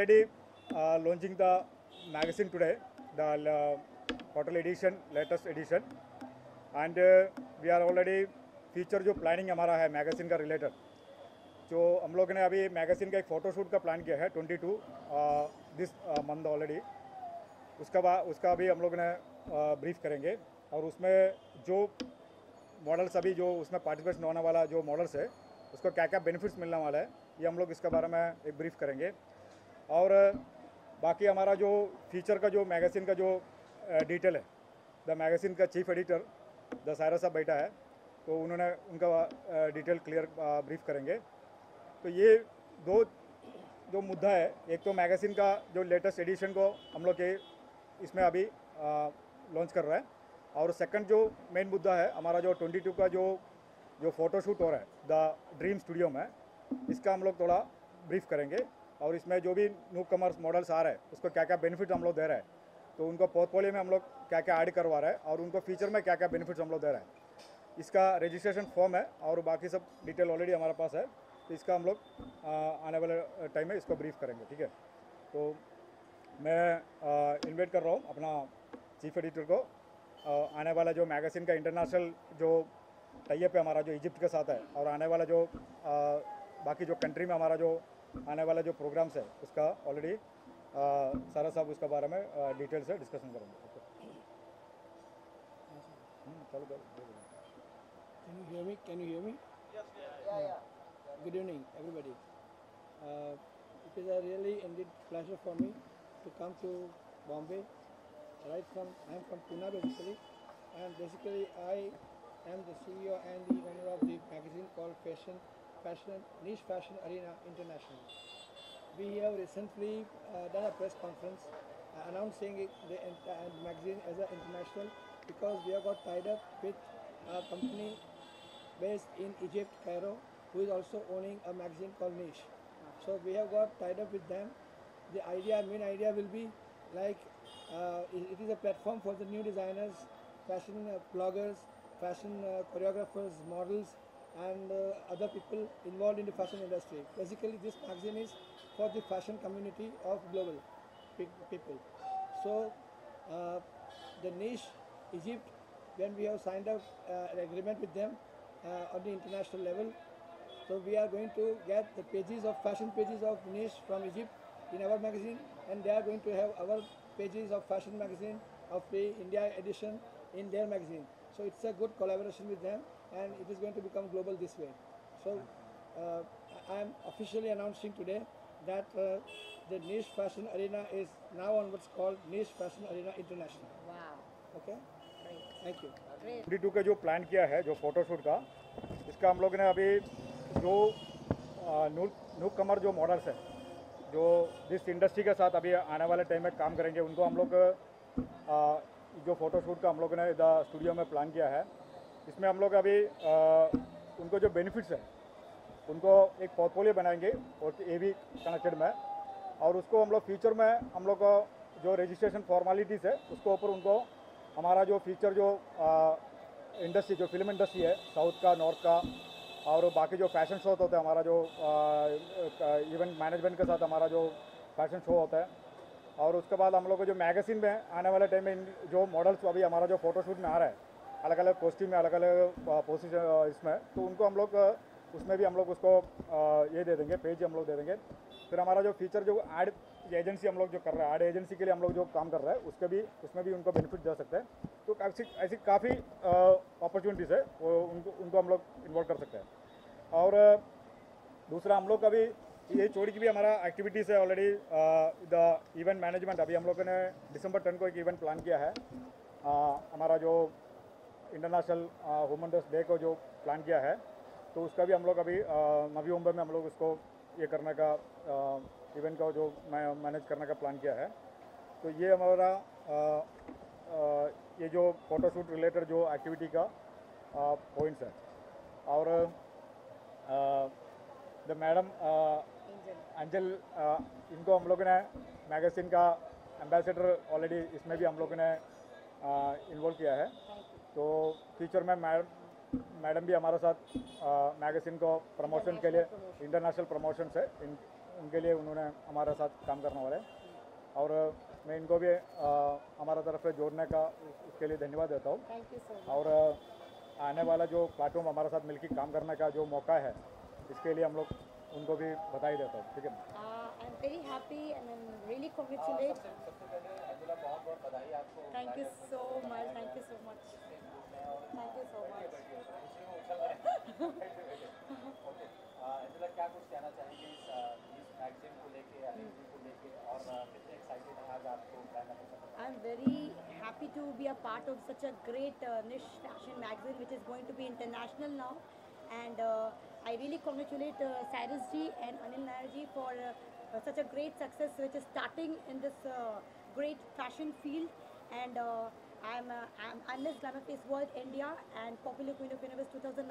already uh, launching the magazine today, the uh, quarterly edition, latest edition, and uh, we are already feature जो planning हमारा है magazine का related जो हम लोग ने अभी मैगजीन का एक फ़ोटो शूट का प्लान किया है twenty two this month already उसका बाद उसका अभी हम लोग ने ब्रीफ करेंगे. और उसमें जो मॉडल्स अभी जो उसमें पार्टिसिपेशन होने वाला जो मॉडल्स है उसको क्या क्या बेनिफिट्स मिलने वाला है ये हम लोग इसके बारे में एक ब्रीफ करेंगे. और बाकी हमारा जो फीचर का जो मैगजीन का जो डिटेल है द मैगजीन का चीफ एडिटर द सायरा साहब बैठा है तो उन्होंने उनका डिटेल क्लियर ब्रीफ करेंगे। तो ये दो जो मुद्दा है। एक तो मैगजीन का जो लेटेस्ट एडिशन को हम लोग के इसमें अभी लॉन्च कर रहा है। और सेकंड जो मेन मुद्दा है, हमारा जो 22 का जो जो फ़ोटोशूट हो रहा है द ड्रीम स्टूडियो में, इसका हम लोग थोड़ा ब्रीफ करेंगे। और इसमें जो भी न्यू कमर्स मॉडल्स आ रहे हैं, उसको क्या क्या बेनिफिट हम लोग दे रहे हैं तो उनको पोर्टफोलियो में हम लोग क्या क्या ऐड करवा रहे हैं और उनको फ्यूचर में क्या क्या बेनिफिट्स हम लोग दे रहे हैं। इसका रजिस्ट्रेशन फॉर्म है और बाकी सब डिटेल ऑलरेडी हमारे पास है तो इसका हम लोग आने वाले टाइम में इसको ब्रीफ करेंगे, ठीक है? तो मैं इनवाइट कर रहा हूँ अपना चीफ एडिटर को आने वाला जो मैगजीन का इंटरनेशनल जो टाइप है हमारा, जो इजिप्ट के साथ है, और आने वाला जो बाकी जो कंट्री में हमारा जो आने वाला जो प्रोग्राम्स है उसका ऑलरेडी सारा साहब उसके बारे में डिटेल से डिस्कशन करेंगे हम्म। Can you hear me? Can you hear me? Yes, yeah, yeah. Good evening, everybody. Uh, it is a really indeed pleasure for me to come to Bombay. Right from I am from Pune basically, and basically I am the CEO and the owner of the magazine called Fashion, Fashion Niche Fashion Arena International. We have recently uh, done a press conference uh, announcing it, the entire magazine as an international because we have got tied up with a company based in Egypt, Cairo, who is also owning a magazine called Niche. So we have got tied up with them. The idea, main idea will be like uh, it it is a platform for the new designers, fashion uh, bloggers, fashion uh, choreographers, models, and uh, other people involved in the fashion industry. Basically, this magazine is for the fashion community of global pe- people. So, uh, the niche Egypt, when we have signed up uh, an agreement with them on the international level, so we are going to get the pages of fashion pages of niche from Egypt in our magazine, and they are going to have our pages of fashion magazine of the India edition in their magazine. So it's a good collaboration with them, and it is going to become global this way. So uh, I am officially announcing today that uh, the niche fashion arena is now onwards called niche fashion arena international. Wow, Okay, great, thank you. great. Two का जो plan किया है जो photoshoot का इसका हम लोग ने अभी जो न्यू न्यू कमर जो मॉडल्स है जो जिस इंडस्ट्री के साथ अभी आने वाले टाइम में काम करेंगे उनको हम लोग जो फोटोशूट का हम लोग ने इधर स्टूडियो में प्लान किया है इसमें हम लोग अभी आ, उनको जो बेनिफिट्स है उनको एक पोर्टफोलियो बनाएँगे और ए बी कनेक्टेड में और उसको हम लोग फ्यूचर में हम लोग जो रजिस्ट्रेशन फॉर्मेलिटीज़ है उसके ऊपर उनको हमारा जो फ्यूचर जो इंडस्ट्री जो फ़िल्म इंडस्ट्री है साउथ का नॉर्थ का और बाकी जो फ़ैशन शो होता है हमारा जो इवेंट मैनेजमेंट के साथ हमारा जो फ़ैशन शो होता है और उसके बाद हम लोग को जो मैगजीन में आने वाले टाइम में जो मॉडल्स अभी हमारा जो फोटोशूट में आ रहा है अलग अलग कॉस्ट्यूम में अलग अलग पोजिशन इसमें। तो उनको हम लोग उसमें भी हम लोग उसको ये दे देंगे पेज हम लोग दे देंगे। फिर हमारा जो फीचर जो एड एजेंसी हम लोग जो कर रहे हैं एड एजेंसी के लिए हम लोग जो काम कर रहे हैं उसके भी उसमें भी उनको बेनिफिट दे सकते हैं। तो ऐसी ऐसी काफ़ी अपॉर्चुनिटीज़ है वो उनको उनको हम लोग इन्वॉल्व कर सकते हैं। और दूसरा हम लोग अभी ये चोरी की भी हमारा एक्टिविटीज़ है ऑलरेडी द इवेंट मैनेजमेंट अभी हम लोगों ने दिसंबर टेन को एक इवेंट प्लान किया है। अ, हमारा जो इंटरनेशनल वुमेंस डे को जो प्लान किया है तो उसका भी हम लोग अभी अ, नवी मुंबई में हम लोग उसको ये करने का इवेंट का जो मैं मैनेज करने का प्लान किया है। तो ये हमारा अ, ये जो फोटोशूट रिलेटेड जो एक्टिविटी का पॉइंट्स है। और द मैडम अंजल इनको हम लोगों ने मैगजीन का एम्बेसडर ऑलरेडी इसमें भी हम लोगों ने इन्वॉल्व किया है। तो फ्यूचर में मैडम मैडम भी हमारे साथ मैगजीन को प्रमोशन के लिए इंटरनेशनल प्रमोशन से इन उनके लिए उन्होंने हमारे साथ काम करने वाले और मैं इनको भी हमारा तरफ़ से जोड़ने का उसके लिए धन्यवाद देता हूँ. और आने वाला जो प्लेटफॉर्म हमारे साथ मिलकर काम करने का जो मौका है इसके लिए हम लोग उनको भी बधाई देता हूँ ठीक है. Thank you so much. Thank you so much. Thank you so much. Anjula क्या कुछ कहना चाहेंगे इस अ, इस मैगजीन को लेके एलएनजी को लेके और अ, कितने एक्साइटेड हैं आज आपको brand ambassador I'm very happy to be a part of such a great uh, niche fashion magazine which is going to be international now. And uh, I really congratulate uh, Cyrus ji and Anil Nair ji for uh, uh, such a great success which is starting in this uh, great fashion field. And uh, I'm, uh, I'm, I'm Miss Glamour Face World India and Popular Queen of Universe 2019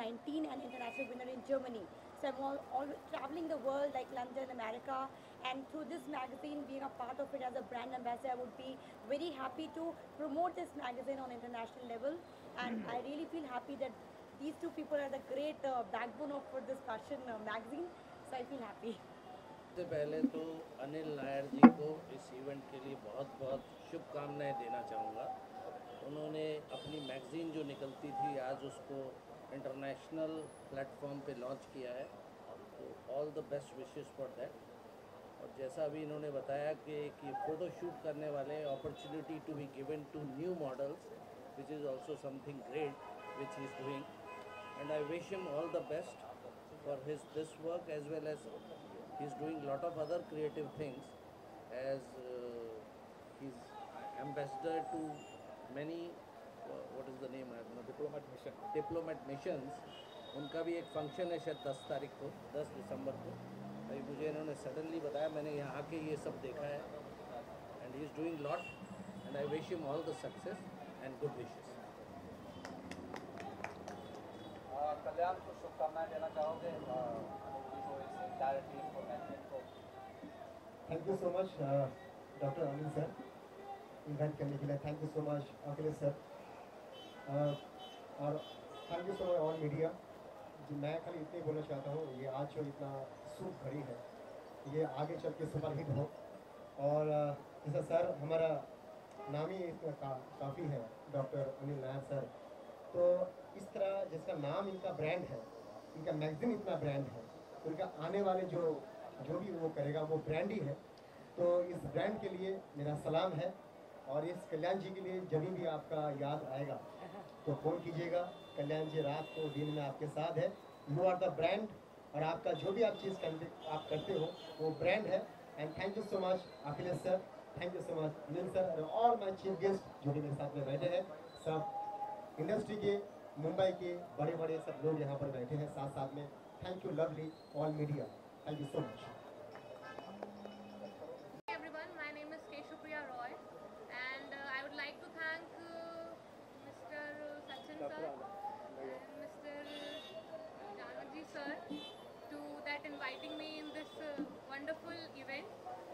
and international winner in Germany. So I'm all, all traveling the world like London, America, and through this magazine, being a part of it as a brand ambassador, I would be very happy to promote this magazine on international level. And I really feel happy that these two people are the great uh, backbone of for this fashion uh, magazine. So I feel happy. सबसे पहले तो अनिल नायर जी को इस event के लिए बहुत बहुत शुभकामनाएं देना चाहूँगा उन्होंने अपनी मैगज़ीन जो निकलती थी आज उसको इंटरनेशनल प्लेटफॉर्म पे लॉन्च किया है। तो all the best wishes for that और जैसा अभी इन्होंने बताया कि कि फ़ोटो शूट करने वाले opportunity to be given to new models which is also something great which is doing and I wish him all the best for his this work as well as he's doing lot of other creative things as uh, he's ambassador to many uh, what is the name? Diplomat mission. Diplomat missions उनका भी एक function है शायद 10 तारीख को 10 दिसंबर को। अभी मुझे इन्होंने सडनली बताया मैंने यहाँ आके ये सब देखा है। And he is doing lot and I wish him all the success and good wishes Kalyan को शुभकामनाएँ देना चाहोगे? Thank you so much doctor Anil sir invite करने के लिए thank you so much Akhilesh sir और thank you so much all media मैं खाली इतने बोलना चाहता हूँ ये आज जो इतना सूप घड़ी है ये आगे चल के सुपर हिट हो। और जैसा सर हमारा नाम ही का, काफ़ी है डॉक्टर अनिल नायर सर। तो इस तरह जिसका नाम इनका ब्रांड है इनका मैगजीन इतना ब्रांड है तो इनका आने वाले जो जो भी वो करेगा वो ब्रांड ही है। तो इस ब्रांड के लिए मेरा सलाम है। और इस कल्याण जी के लिए जब भी आपका याद आएगा तो फ़ोन कीजिएगा। कल्याण जी रात को दिन में आपके साथ है। यू आर द ब्रांड और आपका जो भी आप चीज़ आप करते हो वो ब्रांड है। And thank you so much Akhilesh sir thank you so much Anil sir और ऑल माई चीफ गेस्ट जो भी मेरे साथ में बैठे हैं। सब इंडस्ट्री के मुंबई के बड़े बड़े सब लोग यहाँ पर बैठे हैं साथ साथ में thank you lovely all media thank you so much everyone, my name is Keshupriya Roy. Sir Mr. Janaji sir to that inviting me in this uh, wonderful event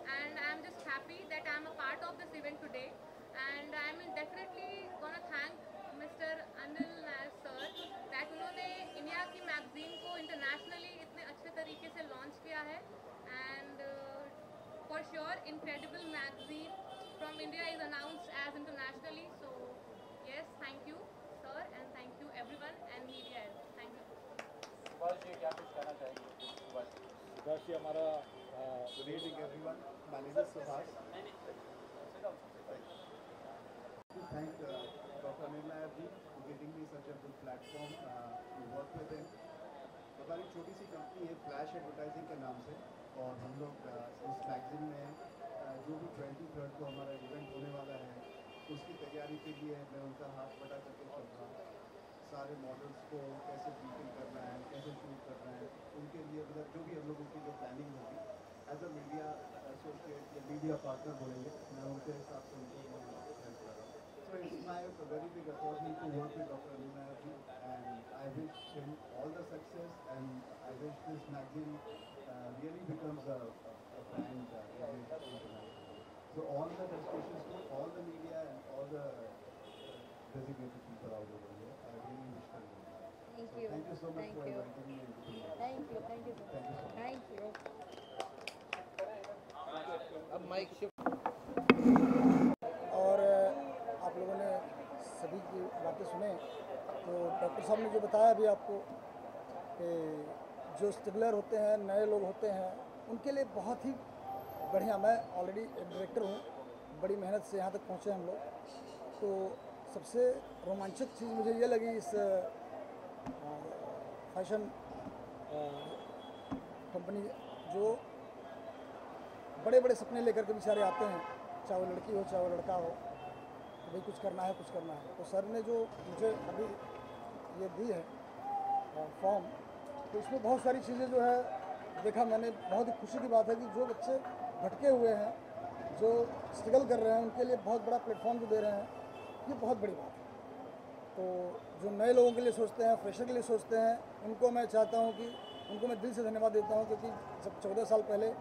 and I'm just happy that I'm a part of this event today and I'm definitely gonna thank Mr. Anil Nair sir that उन्होंने India की magazine को internationally इतने अच्छे तरीके से launch किया है and for sure incredible magazine from india is announced as internationally so yes thank sir and thank you everyone and media thank you Subhash ji क्या कुछ कहना चाहेंगे सुभाष जी सुभाष जी हमारा. My name is Subhash. To thank uh, Dr. Nair ji for getting me such a good platform uh, to work with him. हमारी छोटी सी company है flash advertising के नाम से और हम लोग uh, इस मैगजीन में uh, जो भी ट्वेंटी थर्ड को हमारा इवेंट होने वाला है उसकी तैयारी के लिए मैं उनका हाथ बटा करके चल रहा हूँ सारे मॉडल्स को कैसे ब्रीफिंग करना है कैसे शूट करना है उनके लिए मतलब जो भी हम लोगों की जो प्लानिंग होगी एज अ मीडिया एसोसिएट या मीडिया पार्टनर बोलेंगे मैं उनके हिसाब से उनको हेल्प कर रहा हूँ So it's my a very big opportunity to work with Dr. Ali Nair ji and I wish him all the success and I wish this magazine uh, really So all the wishes to all the media and all the uh, designated people out over here. I really wish them well. Thank So you. Thank you so much Thank for you. inviting me. Thank you. Thank you. Thank you so much. Thank you. अब mic shift और आप लोगों ने सभी की बातें सुने तो डॉक्टर साहब ने जो बताया अभी आपको कि जो स्टिबलर होते हैं नए लोग होते हैं उनके लिए बहुत ही बढ़िया, मैं ऑलरेडी एक डायरेक्टर हूँ, बड़ी मेहनत से यहाँ तक पहुँचे हम लोग। तो सबसे रोमांचक चीज़ मुझे ये लगी इस फ़ैशन कंपनी जो बड़े बड़े सपने लेकर के बेचारे आते हैं, चाहे वो लड़की हो, चाहे वो लड़का हो तो भाई कुछ करना है, कुछ करना है। तो सर ने जो मुझे अभी ये दी है फॉर्म तो इसमें बहुत सारी चीज़ें जो है, देखा मैंने, बहुत ही खुशी की बात है कि जो बच्चे भटके हुए हैं, जो स्ट्रगल कर रहे हैं, उनके लिए बहुत बड़ा प्लेटफॉर्म जो दे रहे हैं। ये बहुत बड़ी बात है। तो जो नए लोगों के लिए सोचते हैं फ्रेशर के लिए सोचते हैं, उनको मैं चाहता हूँ कि उनको मैं दिल से धन्यवाद देता हूँ, क्योंकि जब चौदह साल पहले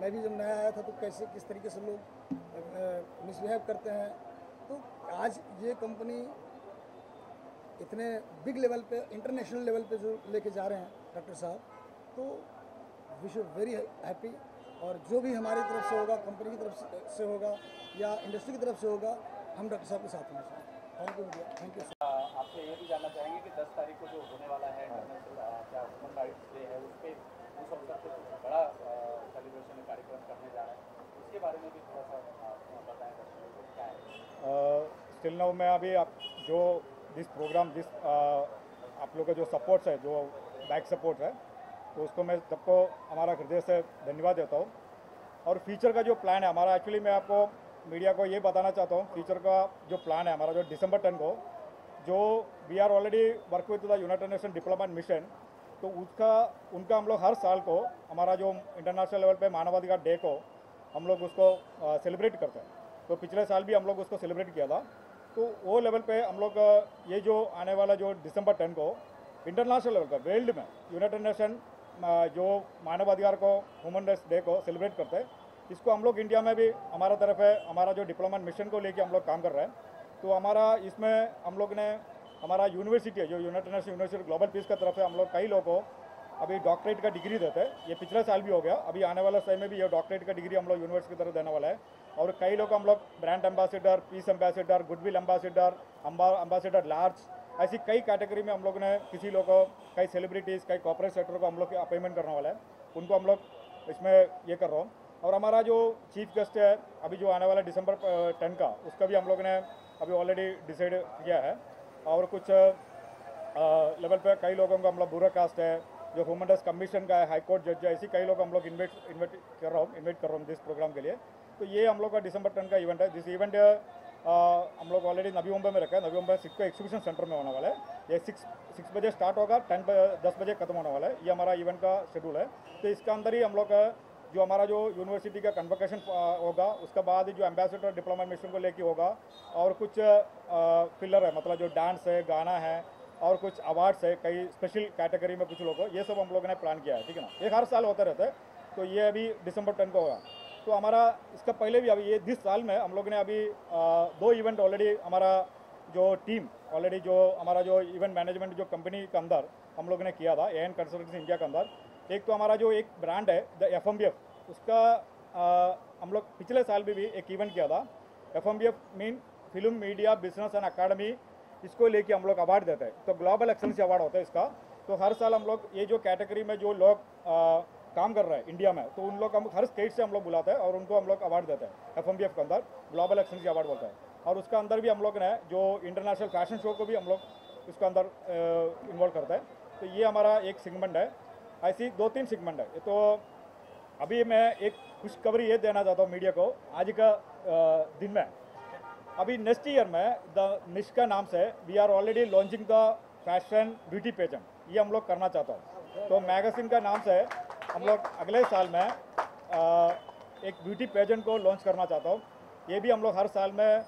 मैं भी जब नया आया था तो कैसे, किस तरीके से लोग मिसबिहेव करते हैं। तो आज ये कंपनी इतने बिग लेवल पे इंटरनेशनल लेवल पे जो लेके जा रहे हैं डॉक्टर साहब तो वी वेरी हैप्पी और जो भी हमारी तरफ़ से होगा कंपनी की तरफ़ से- होगा या इंडस्ट्री की तरफ़ से होगा हम डॉक्टर साहब के साथ होना चाहिए थैंक यू भैया थैंक यू आपसे ये भी जानना चाहेंगे कि 10 तारीख को जो होने वाला है इंटरनेशनल क्या ह्यूमन राइट्स डे है उस पर उस अवसर पर बड़ा सेलिब्रेशन कार्यक्रम करने जा रहे हैं। उसके बारे में भी थोड़ा सा बताएँ है? स्टिल नाउ मैं अभी आप जो दिस प्रोग्राम दिस आप लोग का जो सपोर्ट्स है जो बैक सपोर्ट है तो उसको मैं सबको, हमारा हृदय से धन्यवाद देता हूँ। और फ्यूचर का जो प्लान है, हमारा एक्चुअली मैं आपको मीडिया को ये बताना चाहता हूँ फ्यूचर का जो प्लान है, हमारा जो दिसंबर टेन को, जो we are already work with the United Nation diplomat mission तो उसका, उनका हम लोग हर साल को, हमारा जो इंटरनेशनल लेवल पे मानवाधिकार डे को, हम लोग उसको सेलिब्रेट करते हैं। तो पिछले साल भी हम लोग उसको सेलिब्रेट किया था। तो वो लेवल पे हम लोग, ये जो आने वाला जो दिसंबर टेन को इंटरनेशनल लेवल पर वर्ल्ड में यूनाइटेड नेशन जो मानवाधिकार को ह्यूमन राइट्स डे को सेलिब्रेट करते हैं, इसको हम लोग इंडिया में भी, हमारा तरफ़ है, हमारा जो डिप्लोमेट मिशन को लेके हम लोग काम कर रहे हैं। तो हमारा इसमें हम लोग ने, हमारा यूनिवर्सिटी है, जो United Nation university global peace का तरफ़ है, हम लोग कई लोगों को अभी डॉक्टरेट का डिग्री देते हैं। ये पिछले साल भी हो गया, अभी आने वाला समय में भी ये डॉक्टरेट का डिग्री हम लोग यूनिवर्सिटी की तरफ़ देने वाला है। और कई लोग हम लोग brand ambassador peace ambassador goodwill ambassador ambassador large ऐसी कई कैटेगरी में हम लोग ने किसी लोग को, कई सेलिब्रिटीज़ कई कॉपोरेट सेक्टर को हम लोग अपॉइंटमेंट करने वाला है। उनको हम लोग इसमें ये कर रहा हूँ। और हमारा जो चीफ गेस्ट है, अभी जो आने वाला दिसंबर टेन का, उसका भी हम लोग ने अभी ऑलरेडी डिसाइड किया है। और कुछ लेवल पे कई लोगों को हम लोग बुरा कास्ट है, जो ह्यूमन राइट्स कमीशन का है हाई कोर्ट जज है, ऐसी कई लोग हम लोग इन्वेट इन्वाइट कर रहा हूँ इन्वाइट कर रहा हूँ जिस प्रोग्राम के लिए। तो ये हम लोग का दिसंबर टेन का इवेंट है। जिस इवेंट हम लोग ऑलरेडी नवी मुंबई में रखा है। नवी मुंबई सिक्को एग्जीबिशन सेंटर में होने वाला है। ये सिक्स सिक्स बजे स्टार्ट होगा टेन दस बजे खत्म होने वाला है। ये हमारा इवेंट का शेड्यूल है। तो इसके अंदर ही हम लोग, जो हमारा जो यूनिवर्सिटी का कन्वोकेशन होगा, उसके बाद जो एम्बेसडर डिप्लोमा मिशन को लेके होगा, और कुछ फिलर है मतलब जो डांस है, गाना है, और कुछ अवार्ड्स है, कई स्पेशल कैटेगरी में कुछ लोग ये सब हम लोगों ने प्लान किया है, ठीक है ना? ये हर साल होता रहता है। तो ये अभी दिसंबर टेन को होगा। तो हमारा इसका पहले भी अभी ये जिस साल में हम लोग ने अभी दो इवेंट ऑलरेडी हमारा जो टीम ऑलरेडी जो हमारा जो इवेंट मैनेजमेंट जो कंपनी के अंदर हम लोग ने किया था ए एन कंसल्टेंसी इंडिया के अंदर। एक तो हमारा जो एक ब्रांड है the F M B F उसका आ, हम लोग पिछले साल भी, भी एक इवेंट किया था। F M B F mean film media business and academy इसको लेके हम लोग अवार्ड देते हैं। तो ग्लोबल एक्सलेंसी अवार्ड होता है इसका। तो हर साल हम लोग ये जो कैटेगरी में जो लोग काम कर रहा है इंडिया में तो उन लोग हम हर स्टेट से हम लोग बुलाते हैं और उनको हम लोग अवार्ड देते हैं। एफ़ एम बी एफ़ के अंदर ग्लोबल एक्सलेंसी अवार्ड बोलते हैं। और उसका अंदर भी हम लोग ने जो इंटरनेशनल फ़ैशन शो को भी हम लोग उसके अंदर इन्वॉल्व करते हैं। तो ये हमारा एक सेगमेंट है। ऐसी दो तीन सेगमेंट है। तो अभी मैं एक खुशखबरी ये देना चाहता हूँ मीडिया को, आज का दिन में। अभी नेक्स्ट ईयर में द निष्का नाम से we are already launching the fashion beauty pageant ये हम लोग करना चाहता हूँ। तो मैगजीन का नाम से हम लोग अगले साल में एक ब्यूटी पेजेंट को लॉन्च करना चाहता हूँ। ये भी हम लोग हर साल में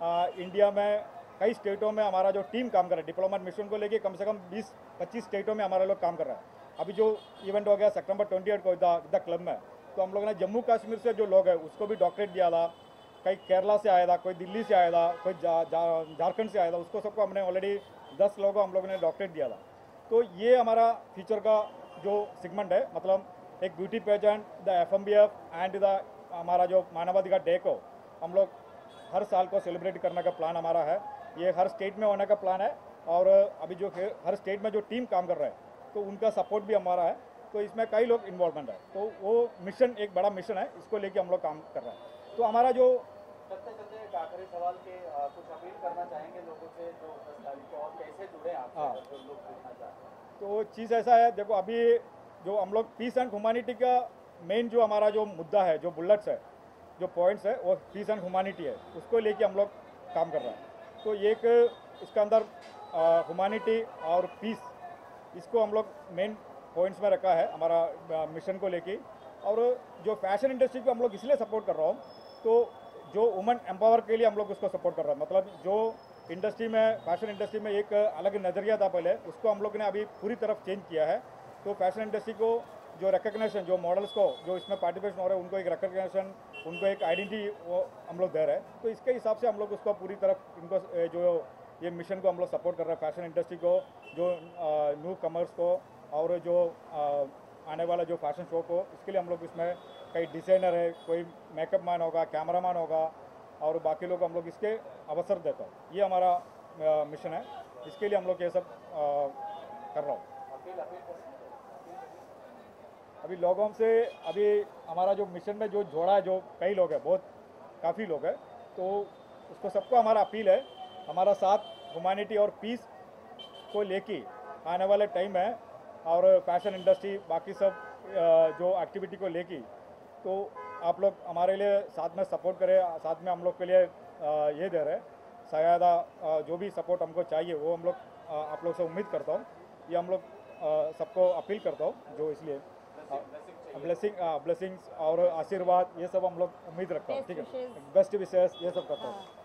अ, इंडिया में कई स्टेटों में हमारा जो टीम काम कर रहा है डिप्लोमेट मिशन को लेके कम से कम 20-25 स्टेटों में हमारे लोग काम कर रहे हैं। अभी जो इवेंट हो गया सितंबर 28 को द द क्लब में तो हम लोगों ने जम्मू कश्मीर से जो लोग हैं उसको भी डॉक्टरेट दिया था। कई केरला से आया था कोई दिल्ली से आया था कोई जा, जा, झारखंड से आया था उसको सबको हमने ऑलरेडी दस लोगों को हम लोगों ने डॉक्टरेट दिया था। तो ये हमारा फ्यूचर का जो सिगमेंट है मतलब एक beauty pageant the F M B F and the हमारा जो मानवाधिकार डे को हम लोग हर साल को सेलिब्रेट करने का प्लान हमारा है। ये हर स्टेट में होने का प्लान है और अभी जो हर स्टेट में जो टीम काम कर रहा है तो उनका सपोर्ट भी हमारा है। तो इसमें कई लोग इन्वॉल्वमेंट है। तो वो मिशन एक बड़ा मिशन है इसको लेके हम लोग काम कर रहे हैं। तो हमारा जो चलते चलते एक आखिरी सवाल के अ, कुछ अपील करना चाहेंगे लोगों से जो दस तारीख को और कैसे जुड़े आपसे हाँ। अगर जो लोग जुड़ना चाहते हैं? तो चीज़ ऐसा है, देखो अभी जो हम लोग पीस एंड ह्यूमैनिटी का मेन जो हमारा जो मुद्दा है, जो बुलेट्स है, जो पॉइंट्स है, वो पीस एंड ह्यूमैनिटी है, उसको लेके हम लोग काम कर रहे हैं। तो एक इसका अंदर ह्यूमैनिटी और पीस इसको हम लोग मेन पॉइंट्स में रखा है हमारा मिशन को लेके। और जो फ़ैशन इंडस्ट्री को हम लोग इसलिए सपोर्ट कर रहा हूँ तो जो वुमेन एम्पावर के लिए हम लोग उसको सपोर्ट कर रहे हैं। मतलब जो इंडस्ट्री में फ़ैशन इंडस्ट्री में एक अलग नज़रिया था पहले। उसको हम लोग ने अभी पूरी तरफ़ चेंज किया है। तो फ़ैशन इंडस्ट्री को जो रिकग्निशन जो मॉडल्स को जो इसमें पार्टिसिपेशन हो रहा है उनको एक रिकग्निशन उनको एक आइडेंटिटी वो हम लोग दे रहे हैं। तो इसके हिसाब से हम लोग उसको पूरी तरफ़ इनको जो ये मिशन को हम लोग सपोर्ट कर रहे हैं फ़ैशन इंडस्ट्री को जो न्यू कमर्स को और जो आ, आने वाला जो फ़ैशन शो को इसके लिए हम लोग इसमें कई डिज़ाइनर है कोई मेकअप मैन होगा कैमरामैन होगा और बाकी लोग हम लोग इसके अवसर देता हूँ। ये हमारा मिशन है। इसके लिए हम लोग ये सब आ, कर रहा हूँ। अभी लोगों से अभी हमारा जो मिशन में जो जोड़ा है जो कई लोग हैं बहुत काफ़ी लोग हैं तो उसको सबको हमारा अपील है हमारा साथ ह्यूमैनिटी और पीस को लेके आने वाले टाइम है और फ़ैशन इंडस्ट्री बाकी सब जो एक्टिविटी को लेके तो आप लोग हमारे लिए साथ में सपोर्ट करें साथ में हम लोग के लिए ये दे रहे हैं। सहायता जो भी सपोर्ट हमको चाहिए वो हम लोग आप लोग से उम्मीद करता हूँ। ये हम लोग सबको अपील करता हूँ जो इसलिए ब्लेसिंग ब्लेसिंग्स और आशीर्वाद ये सब हम लोग उम्मीद रखता हूँ ठीक है? बेस्ट विशेष ये सब करता हूँ। हाँ।